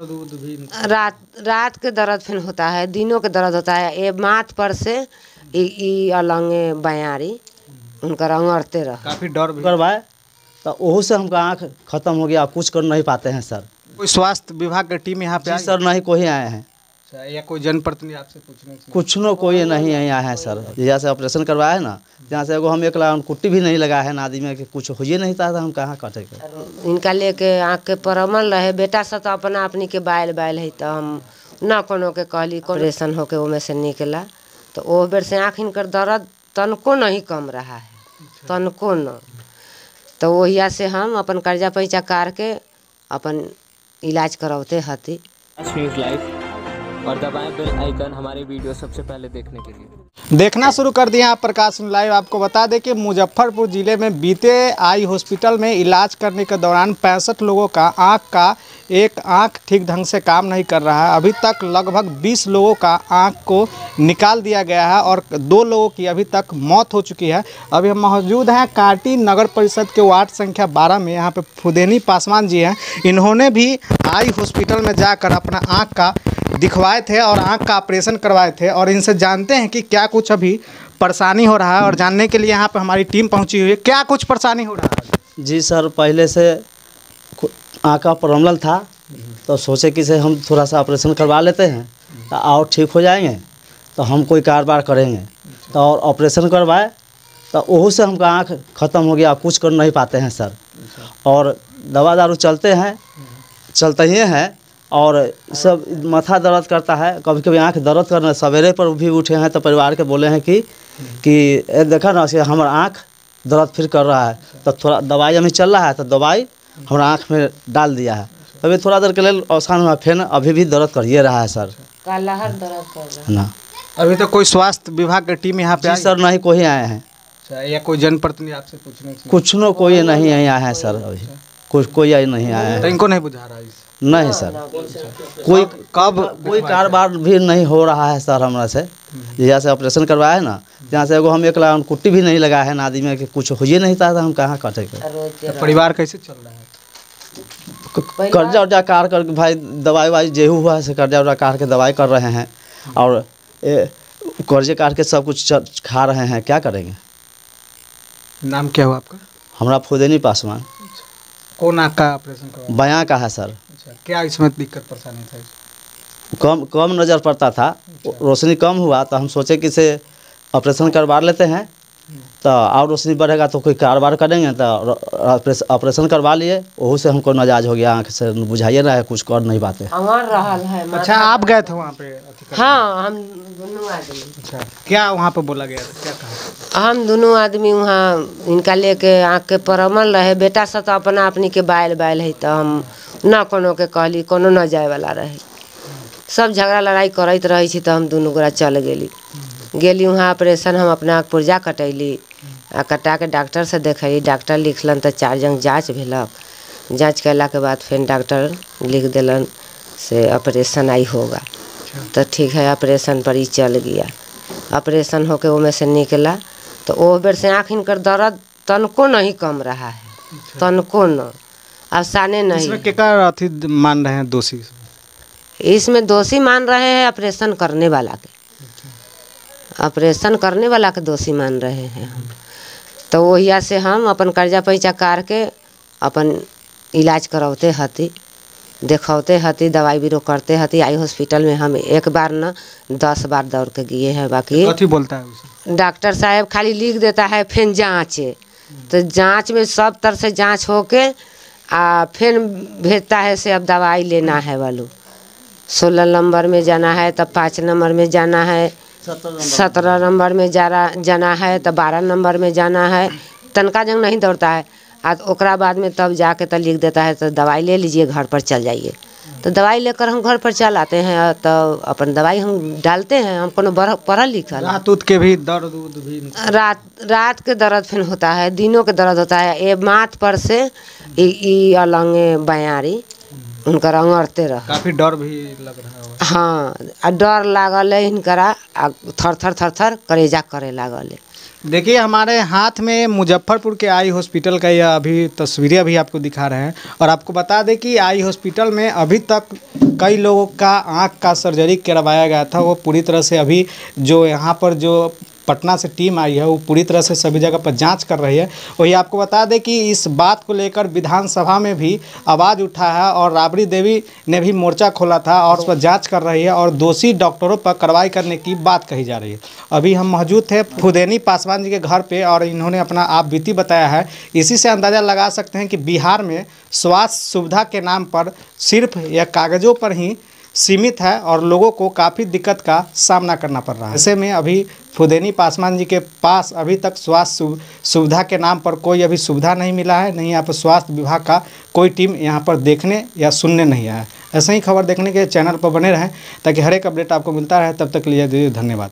दर्द भी रात रात के दर्द फिर होता है दिनों के दर्द होता है। ये माथ पर से ई अलंगे बयारी उनका रंग अड़ते रह। काफ़ी डर करवाए तो ओहू से हमका आँख खत्म हो गया कुछ कर नहीं पाते हैं सर। कोई स्वास्थ्य विभाग की टीम यहाँ पे जी सर नहीं कोई आए हैं। अच्छा, या कोई जनप्रतिनिधि आपसे पूछने? के लिए? कुछ नो कोई नहीं आया है सर। जहाँ से ऑपरेशन करवाया है ना जहाँ से एगो हम एक लाख कुट्टी भी नहीं लगा है नादी में कि कुछ हो ही नहीं था हम कहाँ कटेंगे इनका लेके आँख के परमल रहे बेटा सब तो अपना अपनी के बायल बायल है तो हम ना कोनो के कहली ऑपरेशन होके ओमे से निकला तो ओ बेर से आँख इनकर दर्द तनको नहीं कम रहा है तनको न। तो वहिया से हम अपन कर्जा पैसा कार के अपन इलाज करौते हती। लाइव और दबाएँ बेल आइकन हमारे वीडियो सबसे पहले देखने के लिए। देखना शुरू कर दिया आप प्रकाश लाइव। आपको बता दें कि मुजफ्फरपुर ज़िले में बीते आई हॉस्पिटल में इलाज करने के दौरान पैंसठ लोगों का आँख का एक आँख ठीक ढंग से काम नहीं कर रहा है। अभी तक लगभग 20 लोगों का आँख को निकाल दिया गया है और दो लोगों की अभी तक मौत हो चुकी है। अभी हम मौजूद हैं कांटी नगर परिषद के वार्ड संख्या 12 में। यहाँ पे फुदेनी पासवान जी हैं। इन्होंने भी आई हॉस्पिटल में जाकर अपना आँख का दिखवाए थे और आँख का ऑपरेशन करवाए थे और इनसे जानते हैं कि क्या कुछ अभी परेशानी हो रहा है और जानने के लिए यहाँ पर हमारी टीम पहुँची हुई है। क्या कुछ परेशानी हो रहा है? जी सर, पहले से आँख का प्रॉब्लम था तो सोचे कि से हम थोड़ा सा ऑपरेशन करवा लेते हैं तो और ठीक हो जाएँगे तो हम कोई कारोबार करेंगे। तो और ऑपरेशन करवाए तो ओहू से हमका आँख ख़त्म हो गया कुछ कर नहीं पाते हैं सर। और दवा दारू चलते हैं, चलते ही हैं और सब माथा दर्द करता है कभी कभी आँख दर्द करना सवेरे पर भी उठे हैं तो परिवार के बोले हैं कि कि देखा ना से हमारा आँख दर्द फिर कर रहा है। तो थोड़ा दवाई हमें चल रहा है तो दवाई हमारा आँख में डाल दिया है। अभी थोड़ा देर के लिए आसान हुआ फिर अभी भी दर्द करिए रहा है सर। कालहर दर्द कर रहा है। ना। अभी तो कोई स्वास्थ्य विभाग की टीम यहाँ पे सर नहीं कोई आए हैं। अच्छा, या कोई जनप्रतिनिधि आपसे पूछने कुछ नो कोई नहीं आए हैं सर अभी। कुछ कोई आई नहीं आया तो है इनको नहीं बुझा रहा है? नहीं सर। कोई कब कोई कारोबार भी नहीं हो रहा है सर हमरा से। जहाँ से ऑपरेशन करवाया है ना जहाँ से एगो हम एक लाख कुट्टी भी नहीं लगाया है नादी में कि कुछ हो ही नहीं था हम कहाँ कटेंगे रोते परिवार कैसे चल रहा है? कर्जा उर्जा कार कर भाई दवाई वाई जेहू हुआ है से कर्जा उर्जा कार के दवाई कर रहे हैं और कर्जे काट के सब कुछ खा रहे हैं क्या करेंगे? नाम क्या हुआ आपका? हमारा फुदेनी पासवान। कौन आँख का ऑपरेशन बयां का है सर। अच्छा क्या इसमें दिक्कत परेशानी था? कम कम नज़र पड़ता था। रोशनी कम हुआ तो हम सोचे कि से ऑपरेशन करवा लेते हैं। तो और रोशनी बढ़ेगा तो कोई कारोबार करेंगे तो ऑपरेशन करवा लिए। वहू से हमको नजाज हो गया आँख से बुझाइए रहा है कुछ कर नहीं पाते हमार रहल है अच्छा आप गए थे वहाँ पे हाँ हम दोनों आदमी। अच्छा क्या वहाँ पे बोला गया? था क्या कहा? हम दोनों आदमी वहाँ इनका लेके आँख के परमल रहे बेटा सब तो अपना अपनी के बायल बायल है तो हम ना कोनो के कहली कोनो न जाए वाला रहे। सब झगड़ा लड़ाई करैत रहे छी तो हम दुनू गोरा चल गेली। गेली वहाँ ऑपरेशन हम अपना पुर्जा कटैली। आ कटा के डॉक्टर से देखैली डॉक्टर लिखलन तो चार जंग जाँच भेलक। जाँच कैला के बाद फिर डॉक्टर लिख देलन से ऑपरेशन आई होगा। तो ठीक है ऑपरेशन पर ही चल गया। ऑपरेशन होके ओमे से निकला। तो ओ बेर से आँख इनकर दर्द तनको नहीं कम रहा है। तनको न आसाने नहीं। इसमें क्या अथी मान रहे हैं दोषी? इसमें दोषी मान रहे हैं ऑपरेशन करने वाला के। ऑपरेशन करने वाला के दोषी मान रहे हैं हम। तो वहिया से हम अपन कर्जा पैसा कार के अपन इलाज करौते हती देखौते हती दवाई बीरो करते हती। आई हॉस्पिटल में हम एक बार ना दस बार दौड़ के गए हैं बाकी। कथी बोलता है डॉक्टर साहब खाली लिख देता है फिर जाँच। तो जाँच में सब तरह से जाँच होके आ फिर भेजता है से अब दवाई लेना है वालू। सोलह नंबर में जाना है तब पाँच नंबर में जाना है। सत्रह नंबर में। जाना जाना है तो बारह नंबर में जाना है। तनका जंग नहीं दौड़ता है। आ ओकरा बाद में तब जाके तो लिख देता है तो दवाई ले लीजिए घर पर चल जाइए। तो दवाई लेकर हम घर पर चल आते हैं तो अपन दवाई हम डालते हैं हम कोनो पढ़ल लिखल। रात उत के भी दर्द उर्द भी रात रात के दर्द फिर होता है दिनों के दर्द होता है। ये माथ पर से अलंगे बयारी उनका अड़ते रह। काफ़ी डर भी लग रहा है हाँ डर लागल है आ थर थर थर थर करेजा करे लागल है। देखिए, हमारे हाथ में मुजफ्फरपुर के आई हॉस्पिटल का यह अभी तस्वीरें अभी आपको दिखा रहे हैं और आपको बता दें कि आई हॉस्पिटल में अभी तक कई लोगों का आँख का सर्जरी करवाया गया था। वो पूरी तरह से अभी जो यहाँ पर जो पटना से टीम आई है, वो पूरी तरह से सभी जगह पर जाँच कर रही है। वही आपको बता दें कि इस बात को लेकर विधानसभा में भी आवाज़ उठा है और राबड़ी देवी ने भी मोर्चा खोला था और उस पर जाँच कर रही है और दोषी डॉक्टरों पर कार्रवाई करने की बात कही जा रही है। अभी हम मौजूद थे फुदेनी पासवान जी के घर पर और इन्होंने अपना आप बीती बताया है। इसी से अंदाज़ा लगा सकते हैं कि बिहार में स्वास्थ्य सुविधा के नाम पर सिर्फ़ या कागज़ों पर ही सीमित है और लोगों को काफ़ी दिक्कत का सामना करना पड़ रहा है। ऐसे में अभी फुदेनी पासवान जी के पास अभी तक स्वास्थ्य सुविधा के नाम पर कोई अभी सुविधा नहीं मिला है, नहीं यहाँ पर स्वास्थ्य विभाग का कोई टीम यहाँ पर देखने या सुनने नहीं आया ऐसे ही खबर देखने के चैनल पर बने रहें ताकि हर एक अपडेट आपको मिलता रहे, तब तक लिए धन्यवाद।